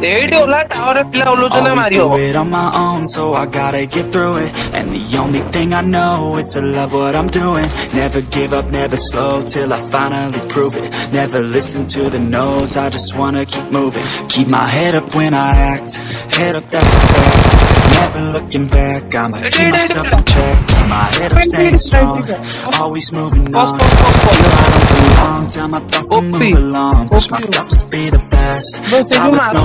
They Always do it on my own, so I gotta get through it. And the only thing I know is to love what I'm doing. Never give up, never slow, till I finally prove it. Never listen to the no's, I just wanna keep moving. Keep my head up when I act, head up that's a fact. Never looking back, I'ma keep myself in check My head up staying strong, always moving on. tell my thoughts to move along. Push myself to be the best, die with no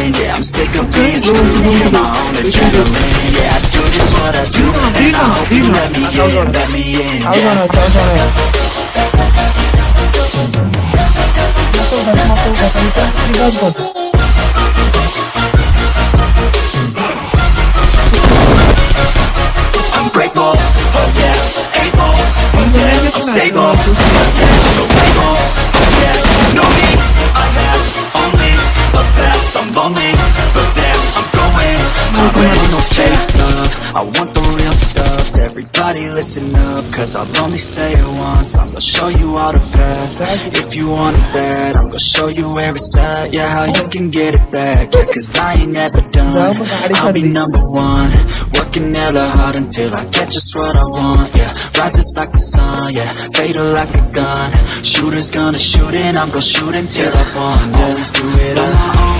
Yeah, I'm sick of being screwed in my own adrenaline Yeah, I do just what I do. And I hope you let me in, let me in, yeah. I'm grateful, oh yeah, able, oh yeah, I'm stable. I'm lonely, but damn, I'm going to win, no fake love, I want the real stuff, everybody listen up, cause I'll only say it once, I'm gonna show you all the path, if you want it bad, I'm gonna show you where it's at, yeah, how you can get it back, yeah, cause I ain't never done, I'll be number one, working hella hard until I get just what I want, yeah, rises like the sun, yeah, fatal like a gun, shooters gonna shoot and I'm gonna shoot until I yeah, always do it on my own,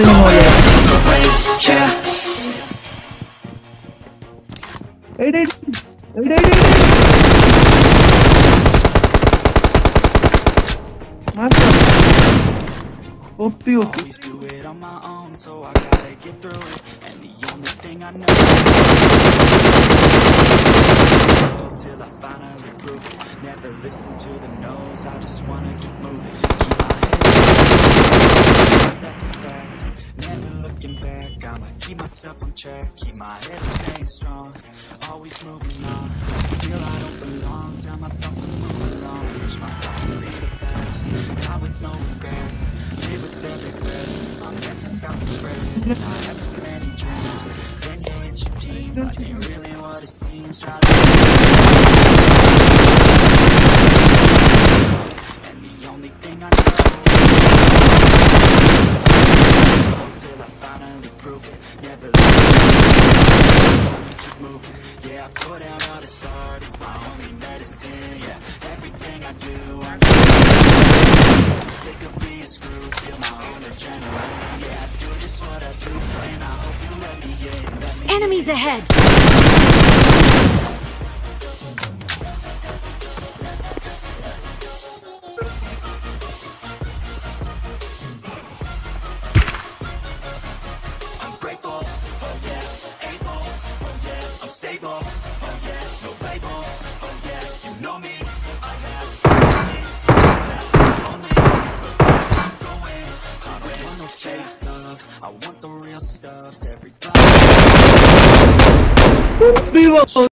you know yeah. Eight, eight, eight, eight, eight. My own, till I finally prove it. Never listen to the no's, I just wanna keep moving. Myself on track. Keep my head up, staying strong, always moving on. Feel I don't belong, tell my thoughts to move along. Push myself to be the best, die with no regrets. Live with every breath, my message start to spread. I had so many dreams, then you hit your teens. Life ain't really what it seems. Try to and the only thing I know put out all this art, it's my only medicine. Yeah, everything I do, I'm sick of being screwed. Feel my own adrenaline. Yeah, I do just what I do, and I hope you let me in. Let me Enemies ahead! I'm oh oh want